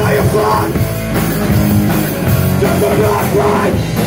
diaphragm. Does not right.